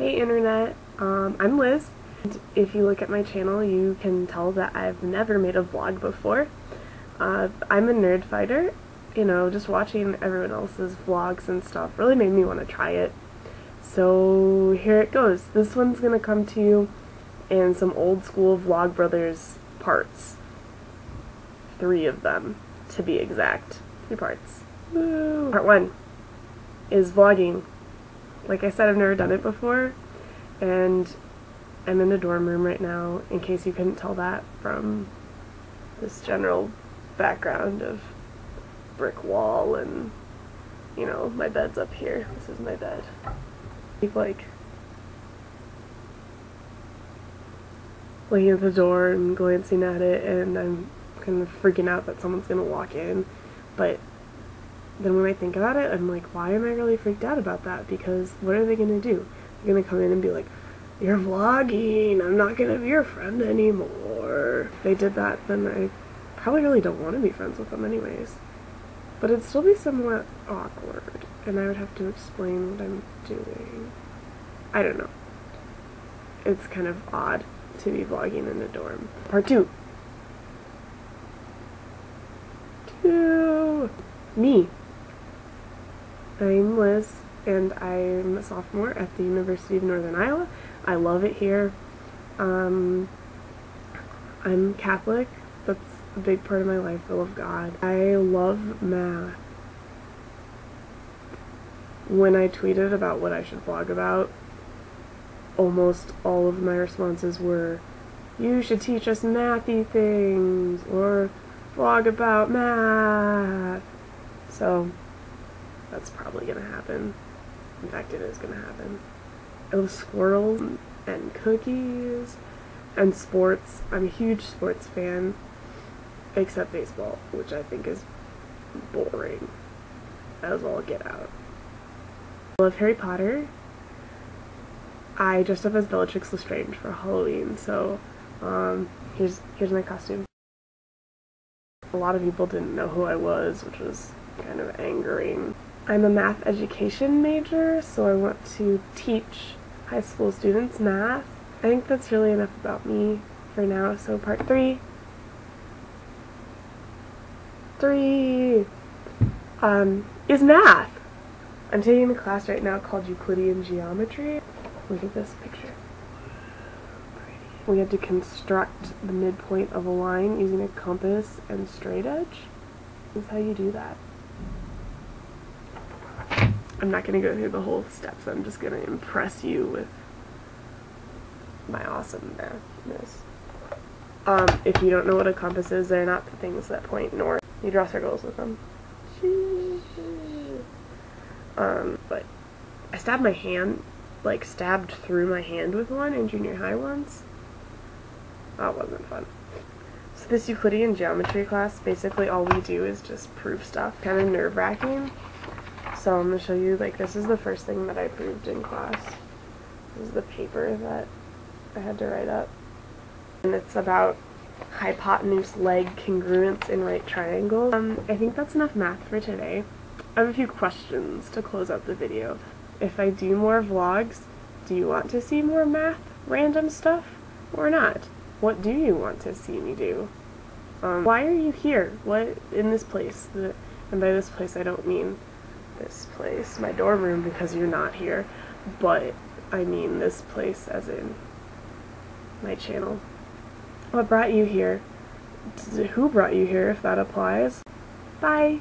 Hey internet, um, I'm Liz. And if you look at my channel you can tell that I've never made a vlog before. Uh, I'm a nerd fighter, you know, just watching everyone else's vlogs and stuff really made me want to try it. So here it goes. This one's gonna come to you in some old school Vlogbrothers parts. Three of them, to be exact. Three parts. Woo. Part one is vlogging. Like I said, I've never done it before, and I'm in a dorm room right now, in case you couldn't tell that from this general background of brick wall and, you know, my bed's up here. This is my bed. Like, looking at the door and glancing at it, and I'm kind of freaking out that someone's gonna walk in, but then when I think about it, I'm like, why am I really freaked out about that? Because what are they going to do? They're going to come in and be like, you're vlogging, I'm not going to be your friend anymore. If they did that, then I probably really don't want to be friends with them anyways. But it'd still be somewhat awkward, and I would have to explain what I'm doing. I don't know. It's kind of odd to be vlogging in a dorm. Part two. Two. Me. I'm Liz, and I'm a sophomore at the University of Northern Iowa. I love it here. Um, I'm Catholic. That's a big part of my life. I love God. I love math. When I tweeted about what I should vlog about, almost all of my responses were, you should teach us mathy things, or vlog about math. So, that's probably gonna happen. In fact, it is gonna happen. I love squirrels and cookies and sports. I'm a huge sports fan, except baseball, which I think is boring as all get out. I love Harry Potter. I dressed up as Bellatrix Lestrange for Halloween, so um, here's here's my costume. A lot of people didn't know who I was, which was kind of angering. I'm a math education major, so I want to teach high school students math. I think that's really enough about me for now, so part three. Three um, is math. I'm taking a class right now called Euclidean Geometry. Look at this picture. We had to construct the midpoint of a line using a compass and straight edge. This is how you do that. I'm not going to go through the whole steps. I'm just going to impress you with my awesome mathness. Um, if you don't know what a compass is, they're not the things that point north. You draw circles with them. Um, but I stabbed my hand, like stabbed through my hand with one in junior high once. That wasn't fun. So this Euclidean geometry class, basically all we do is just prove stuff. Kind of nerve-wracking. So I'm going to show you, like, this is the first thing that I proved in class. This is the paper that I had to write up. And it's about hypotenuse leg congruence in right triangle. Um, I think that's enough math for today. I have a few questions to close out the video. If I do more vlogs, do you want to see more math, random stuff, or not? What do you want to see me do? Um, why are you here? What, in this place? The, and by this place I don't mean this place, my dorm room, because you're not here, but I mean this place as in my channel. What brought you here? Who brought you here, if that applies? Bye!